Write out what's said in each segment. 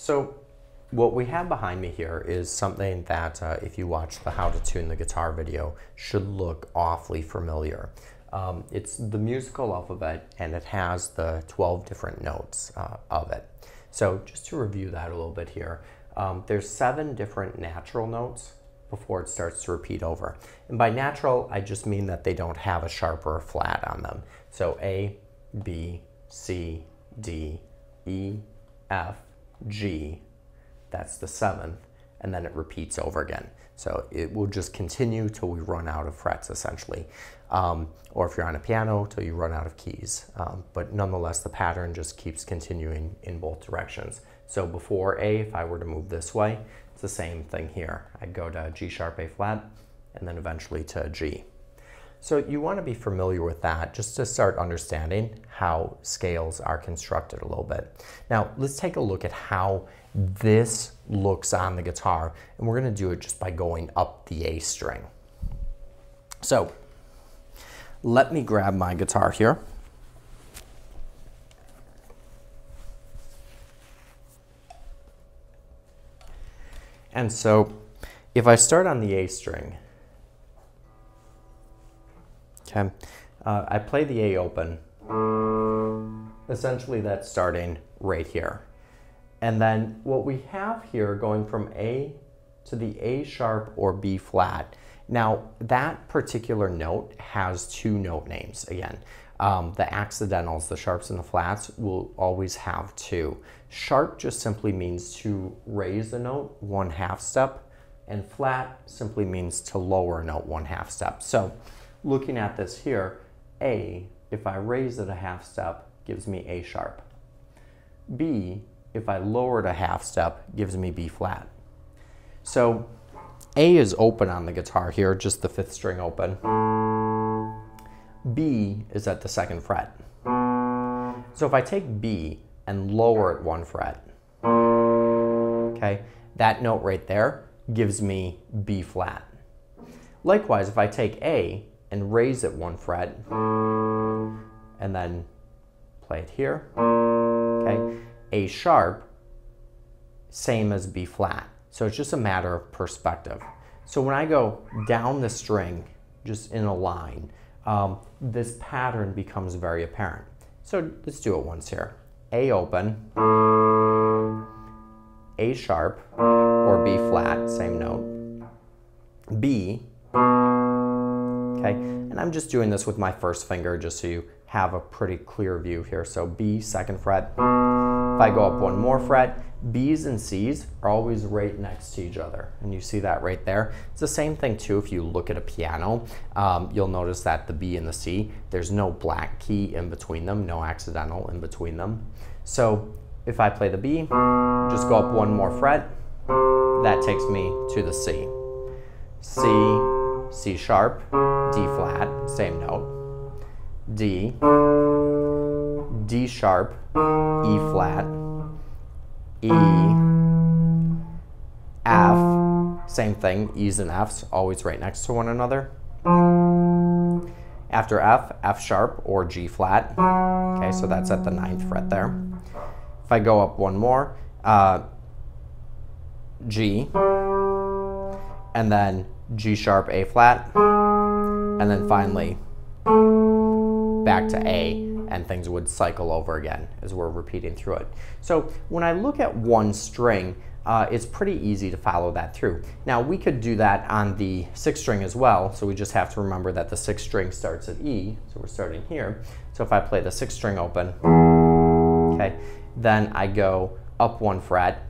So what we have behind me here is something that uh, if you watch the how to tune the guitar video should look awfully familiar. Um, it's the musical alphabet and it has the 12 different notes uh, of it. So just to review that a little bit here, um, there's seven different natural notes before it starts to repeat over. And by natural, I just mean that they don't have a sharp or a flat on them. So A, B, C, D, E, F, G, that's the seventh, and then it repeats over again. So it will just continue till we run out of frets essentially. Um, or if you're on a piano, till you run out of keys. Um, but nonetheless, the pattern just keeps continuing in both directions. So before A, if I were to move this way, it's the same thing here. I'd go to G sharp, A flat, and then eventually to G. So you want to be familiar with that just to start understanding how scales are constructed a little bit. Now let's take a look at how this looks on the guitar and we're going to do it just by going up the A string. So let me grab my guitar here. And so if I start on the A string, okay, uh, I play the A open. Essentially that's starting right here. And then what we have here going from A to the A sharp or B flat. Now that particular note has two note names again. Um, the accidentals, the sharps and the flats, will always have two. Sharp just simply means to raise a note one half step, and flat simply means to lower a note one half step. So looking at this here, A, if I raise it a half step, gives me A sharp. B, if I lower it a half step, gives me B flat. So A is open on the guitar here, just the fifth string open. B is at the second fret. So if I take B and lower it one fret, okay, that note right there gives me B flat. Likewise, if I take A and raise it one fret, and then play it here, okay, A sharp, same as B flat. So it's just a matter of perspective. So when I go down the string, just in a line, um, this pattern becomes very apparent. So let's do it once here. A open, A sharp, or B flat, same note, B, okay, and I'm just doing this with my first finger just so you have a pretty clear view here. So B, second fret, if I go up one more fret, B's and C's are always right next to each other. And you see that right there. It's the same thing too if you look at a piano. Um, you'll notice that the B and the C, there's no black key in between them, no accidental in between them. So if I play the B, just go up one more fret, that takes me to the C. C, C sharp, D flat, same note, D, D sharp, E flat, E, F, same thing, E's and F's always right next to one another. After F, F sharp or G flat. Okay, so that's at the ninth fret there. If I go up one more, uh, G, and then G sharp, A flat, and then finally back to A and things would cycle over again as we're repeating through it. So when I look at one string, uh, it's pretty easy to follow that through. Now we could do that on the sixth string as well, so we just have to remember that the sixth string starts at E, so we're starting here. So if I play the sixth string open, okay, then I go up one fret,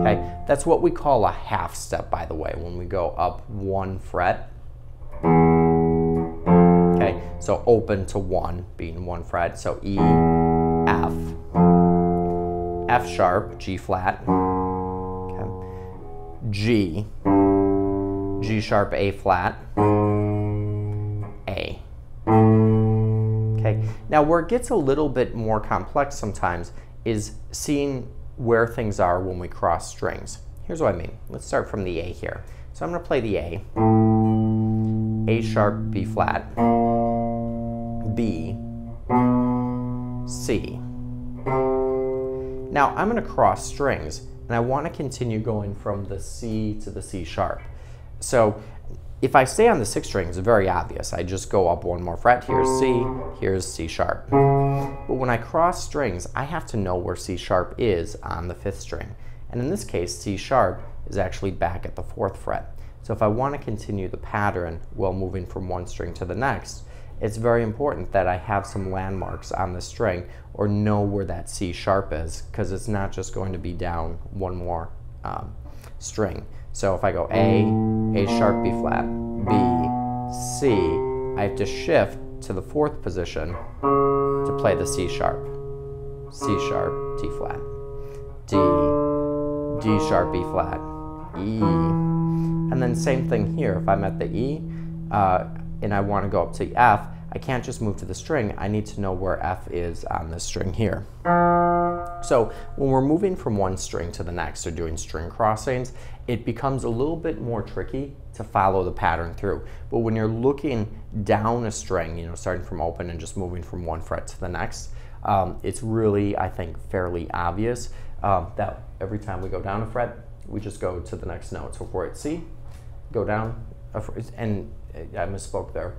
okay. That's what we call a half step, by the way, when we go up one fret. Okay, so open to one being one fret. So E, F, F sharp, G flat, okay. G, G sharp, A flat, A. Okay, now where it gets a little bit more complex sometimes is seeing where things are when we cross strings. Here's what I mean. Let's start from the A here. So I'm going to play the A. A sharp, B flat, B, C. Now I'm going to cross strings and I want to continue going from the C to the C sharp. So if I stay on the sixth string, it's very obvious. I just go up one more fret. Here's C, here's C sharp. But when I cross strings, I have to know where C sharp is on the fifth string. And in this case, C sharp is actually back at the fourth fret. So if I want to continue the pattern while moving from one string to the next, it's very important that I have some landmarks on the string or know where that C sharp is because it's not just going to be down one more um, string. So if I go A, A sharp, B flat, B, C, I have to shift to the fourth position to play the C sharp, C sharp, D flat, D, D sharp, B flat, E. And then same thing here, if I'm at the E uh, and I want to go up to F, I can't just move to the string, I need to know where F is on the string here. So when we're moving from one string to the next or doing string crossings, it becomes a little bit more tricky to follow the pattern through. But when you're looking down a string, you know, starting from open and just moving from one fret to the next, um, it's really, I think, fairly obvious um, that every time we go down a fret, we just go to the next note. So if we're at C, go down, and I misspoke there,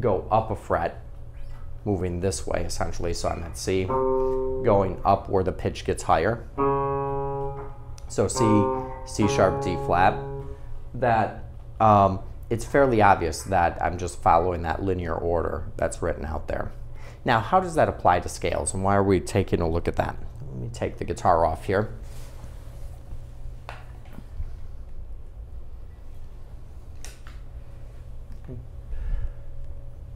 go up a fret, moving this way essentially. So I'm at C, going up where the pitch gets higher. So C, C sharp, D flat. That um, it's fairly obvious that I'm just following that linear order that's written out there. Now, how does that apply to scales, and why are we taking a look at that? Let me take the guitar off here.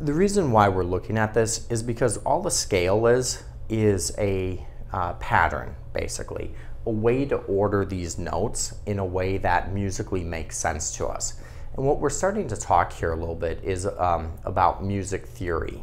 The reason why we're looking at this is because all the scale is is a uh, pattern, basically, a way to order these notes in a way that musically makes sense to us. And what we're starting to talk here a little bit is um, about music theory.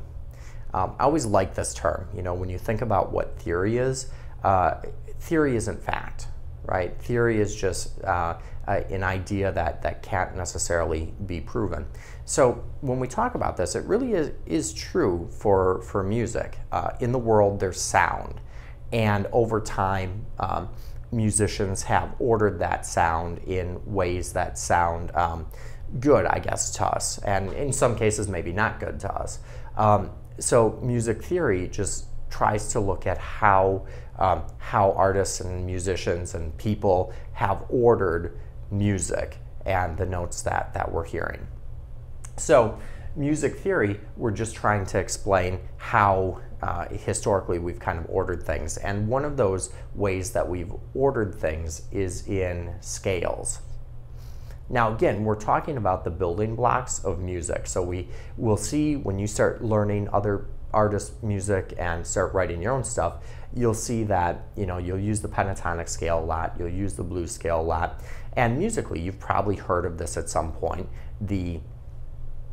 Um, I always like this term. You know, when you think about what theory is, uh, theory isn't fact, right? Theory is just uh, an idea that, that can't necessarily be proven. So when we talk about this, it really is, is true for, for music. Uh, in the world, there's sound. And over time, um, musicians have ordered that sound in ways that sound um, good, I guess, to us. And in some cases, maybe not good to us. Um, so music theory just tries to look at how, um, how artists and musicians and people have ordered music and the notes that, that we're hearing. So music theory, we're just trying to explain how uh, historically we've kind of ordered things. And one of those ways that we've ordered things is in scales. Now again, we're talking about the building blocks of music. So we will see when you start learning other artist music and start writing your own stuff, you'll see that you know you'll use the pentatonic scale a lot, you'll use the blues scale a lot, and musically you've probably heard of this at some point, the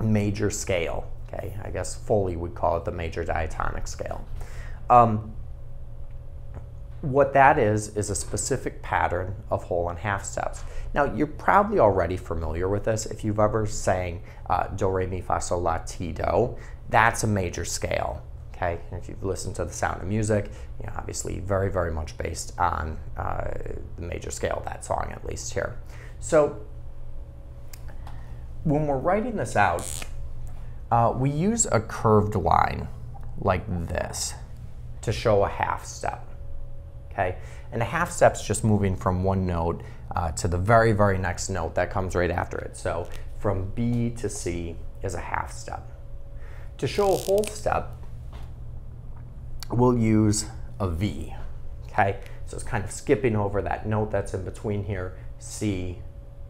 major scale. Okay, I guess Foley would call it the major diatonic scale. Um, what that is is a specific pattern of whole and half steps. Now you're probably already familiar with this if you've ever sang uh, do re mi fa sol la ti do that's a major scale. Okay, and if you've listened to the sound of music, you know, obviously very, very much based on uh, the major scale of that song, at least here. So when we're writing this out, uh, we use a curved line like this to show a half step. Okay, and a half step's just moving from one note uh, to the very, very next note that comes right after it. So from B to C is a half step. To show a whole step, we'll use a V, okay? So it's kind of skipping over that note that's in between here. C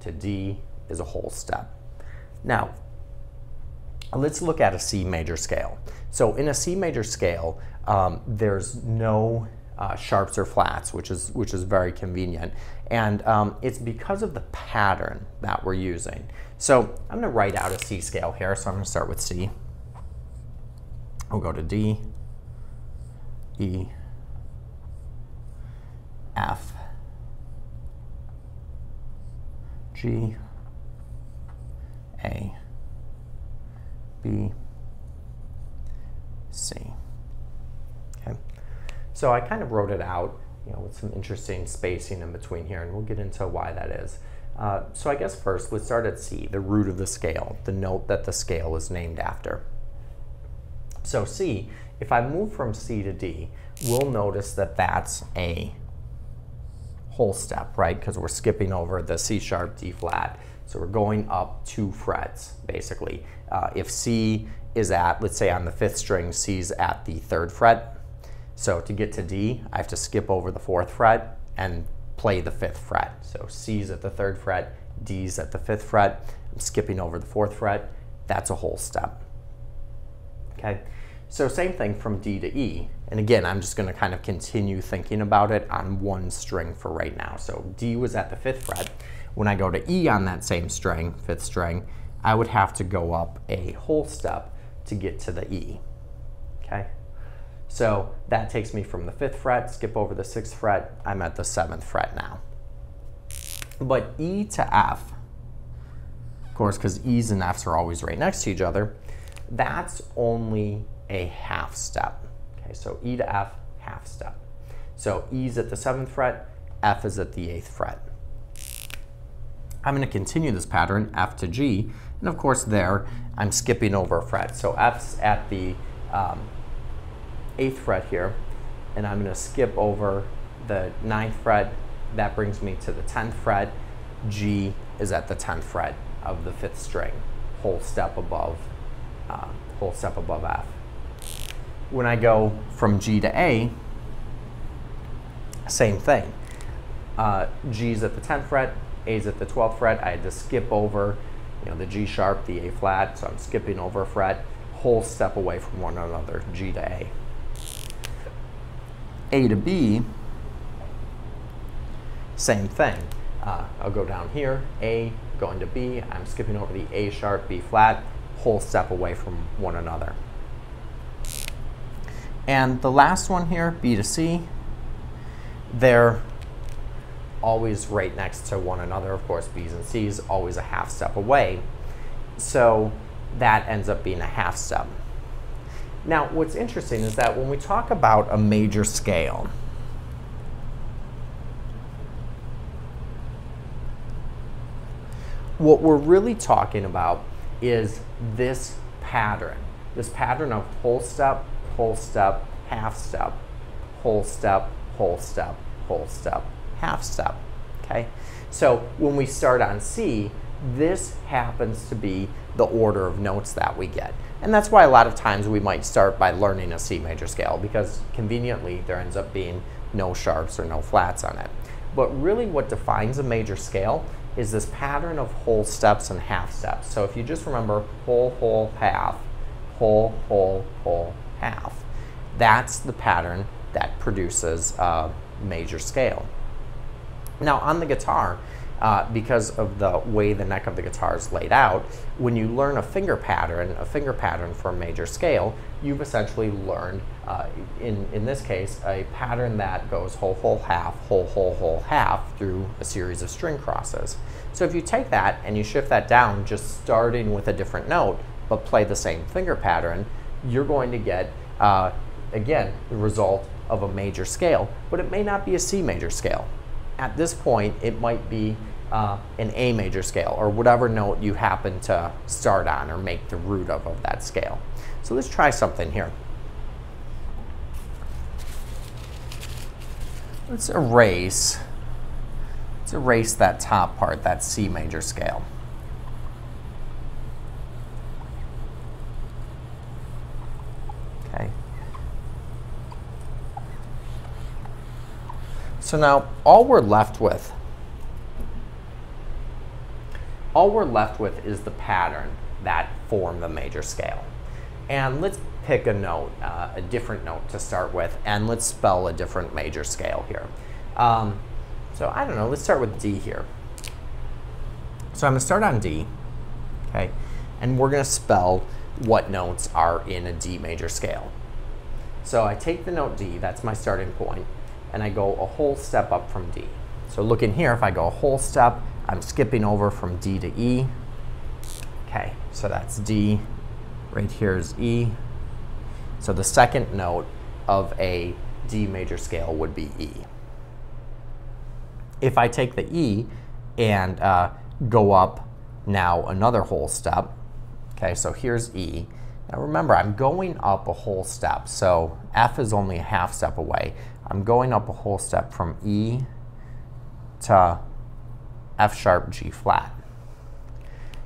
to D is a whole step. Now, let's look at a C major scale. So in a C major scale, um, there's no uh, sharps or flats, which is, which is very convenient. And um, it's because of the pattern that we're using. So I'm gonna write out a C scale here. So I'm gonna start with C. We'll go to D, E, F, G, A, B, C. So I kind of wrote it out you know, with some interesting spacing in between here, and we'll get into why that is. Uh, so I guess first, let's start at C, the root of the scale, the note that the scale is named after. So C, if I move from C to D, we'll notice that that's a whole step, right? Because we're skipping over the C sharp, D flat. So we're going up two frets, basically. Uh, if C is at, let's say on the fifth string, C's at the third fret. So to get to D, I have to skip over the fourth fret and play the fifth fret. So C's at the third fret, D's at the fifth fret. I'm skipping over the fourth fret. That's a whole step. Okay, so same thing from D to E. And again, I'm just gonna kind of continue thinking about it on one string for right now. So D was at the fifth fret. When I go to E on that same string, fifth string, I would have to go up a whole step to get to the E? So that takes me from the fifth fret, skip over the sixth fret, I'm at the seventh fret now. But E to F, of course, because E's and F's are always right next to each other, that's only a half step. Okay, so E to F, half step. So E's at the seventh fret, F is at the eighth fret. I'm going to continue this pattern, F to G, and of course there, I'm skipping over a fret. So F's at the um, eighth fret here, and I'm going to skip over the ninth fret. That brings me to the 10th fret. G is at the 10th fret of the fifth string, whole step above, uh, whole step above F when I go from G to A, same thing. Uh, G's at the 10th fret, A's at the 12th fret. I had to skip over you know, the G sharp, the A flat, so I'm skipping over a fret, whole step away from one another, G to A. A to B, same thing. Uh, I'll go down here, A, going to B, I'm skipping over the A sharp, B flat, whole step away from one another. And the last one here, B to C, they're always right next to one another. Of course, B's and C's always a half step away. So that ends up being a half step. Now, what's interesting is that when we talk about a major scale, what we're really talking about is this pattern, this pattern of whole step, whole step, half step, whole step, whole step, whole step, half step, okay? So when we start on C, this happens to be the order of notes that we get. And that's why a lot of times we might start by learning a C major scale because conveniently there ends up being no sharps or no flats on it. But really what defines a major scale is this pattern of whole steps and half steps. So if you just remember whole, whole, half, whole, whole, whole, half. That's the pattern that produces a major scale. Now on the guitar, uh, because of the way the neck of the guitar is laid out, when you learn a finger pattern, a finger pattern for a major scale, you've essentially learned, uh, in, in this case, a pattern that goes whole, whole, half, whole, whole, whole, half through a series of string crosses. So if you take that and you shift that down, just starting with a different note, but play the same finger pattern, you're going to get, uh, again, the result of a major scale, but it may not be a C major scale. At this point, it might be uh, an A major scale or whatever note you happen to start on or make the root of, of that scale. So let's try something here. Let's erase, let's erase that top part, that C major scale. So now all we're left with, all we're left with is the pattern that form the major scale. And let's pick a note, uh, a different note to start with, and let's spell a different major scale here. Um, so I don't know, let's start with D here. So I'm gonna start on D, okay? And we're gonna spell what notes are in a D major scale. So I take the note D, that's my starting point, and I go a whole step up from D. So look in here, if I go a whole step, I'm skipping over from D to E. Okay, so that's D. Right here is E. So the second note of a D major scale would be E. If I take the E and uh, go up now another whole step, okay, so here's E. Now remember, I'm going up a whole step, so F is only a half step away. I'm going up a whole step from E to F sharp, G flat.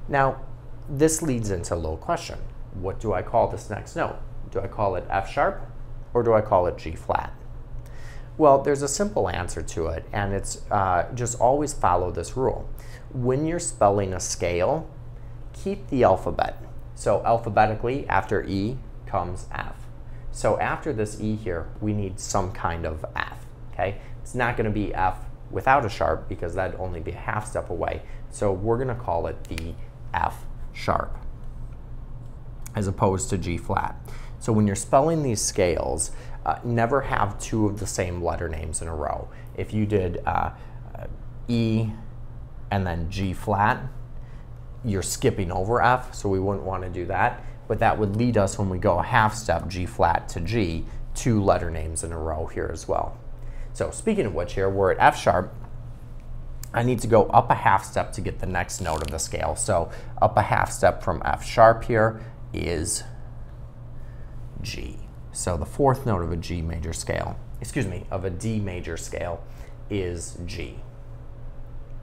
Now, this leads into a little question. What do I call this next note? Do I call it F sharp or do I call it G flat? Well, there's a simple answer to it, and it's uh, just always follow this rule. When you're spelling a scale, keep the alphabet. So alphabetically, after E comes F. So after this E here, we need some kind of F, okay? It's not gonna be F without a sharp because that'd only be a half step away. So we're gonna call it the F sharp as opposed to G flat. So when you're spelling these scales, uh, never have two of the same letter names in a row. If you did uh, E and then G flat, you're skipping over F, so we wouldn't want to do that. But that would lead us when we go a half step G flat to G, two letter names in a row here as well. So speaking of which here, we're at F sharp. I need to go up a half step to get the next note of the scale. So up a half step from F sharp here is G. So the fourth note of a G major scale, excuse me, of a D major scale is G.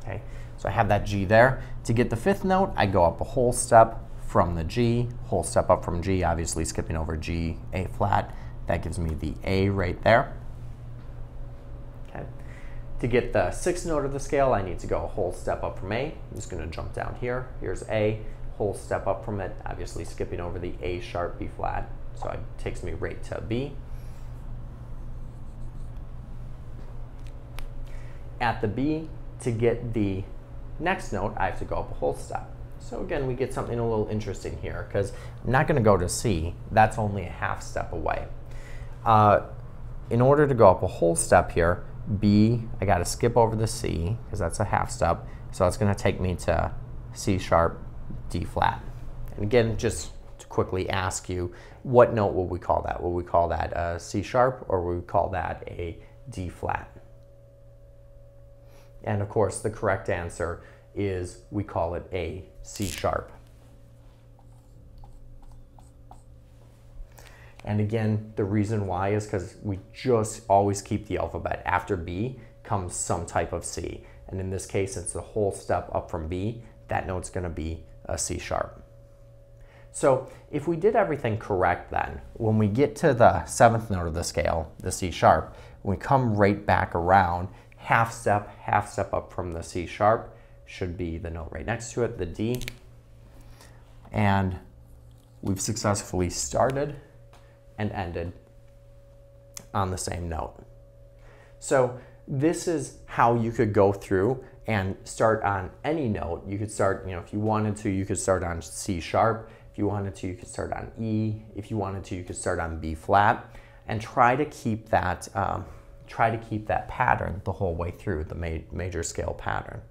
Okay, so I have that G there. To get the fifth note, I go up a whole step from the G, whole step up from G, obviously skipping over G, A flat. That gives me the A right there. To get the sixth note of the scale, I need to go a whole step up from A. I'm just gonna jump down here. Here's A, whole step up from it, obviously skipping over the A sharp, B flat, so it takes me right to B. At the B, to get the next note, I have to go up a whole step. So again, we get something a little interesting here because I'm not going to go to C. That's only a half step away. Uh, in order to go up a whole step here, B, I got to skip over the C because that's a half step. So that's going to take me to C sharp, D flat. And again, just to quickly ask you, what note will we call that? Will we call that a C sharp or will we call that a D flat? And of course, the correct answer is we call it a C sharp. And again, the reason why is because we just always keep the alphabet. After B comes some type of C. And in this case, it's the whole step up from B. That note's gonna be a C sharp. So if we did everything correct then, when we get to the seventh note of the scale, the C sharp, we come right back around, half step, half step up from the C sharp, should be the note right next to it, the D. And we've successfully started and ended on the same note. So this is how you could go through and start on any note. You could start, you know, if you wanted to, you could start on C sharp. If you wanted to, you could start on E. If you wanted to, you could start on B flat and try to keep that, um, try to keep that pattern the whole way through the ma major scale pattern.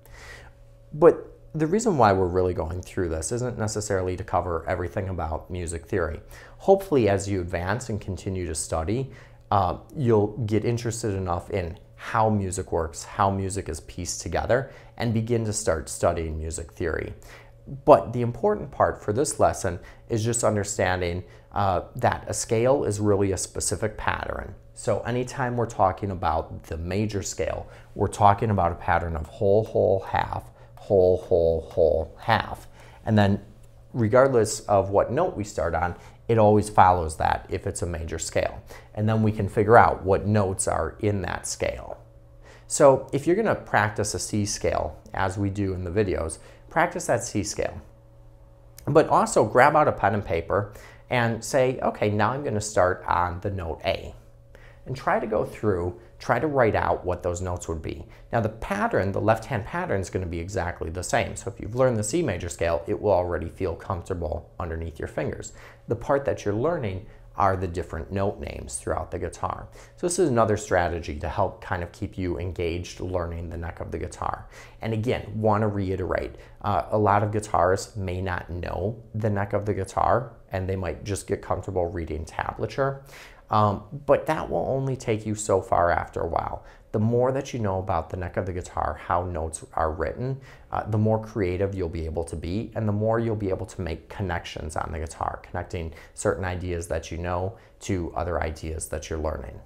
But the reason why we're really going through this isn't necessarily to cover everything about music theory. Hopefully, as you advance and continue to study, uh, you'll get interested enough in how music works, how music is pieced together, and begin to start studying music theory. But the important part for this lesson is just understanding uh, that a scale is really a specific pattern. So anytime we're talking about the major scale, we're talking about a pattern of whole, whole, half, whole, whole, whole, half. And then regardless of what note we start on, it always follows that if it's a major scale. And then we can figure out what notes are in that scale. So if you're gonna practice a C scale, as we do in the videos, practice that C scale. But also grab out a pen and paper and say, okay, now I'm going to start on the note A. And try to go through, try to write out what those notes would be. Now the pattern, the left-hand pattern is going to be exactly the same. So if you've learned the C major scale, it will already feel comfortable underneath your fingers. The part that you're learning are the different note names throughout the guitar. So this is another strategy to help kind of keep you engaged learning the neck of the guitar. And again, want to reiterate, uh, a lot of guitarists may not know the neck of the guitar and they might just get comfortable reading tablature. Um, but that will only take you so far after a while. the more that you know about the neck of the guitar, how notes are written, uh, the more creative you'll be able to be, and the more you'll be able to make connections on the guitar, connecting certain ideas that you know to other ideas that you're learning.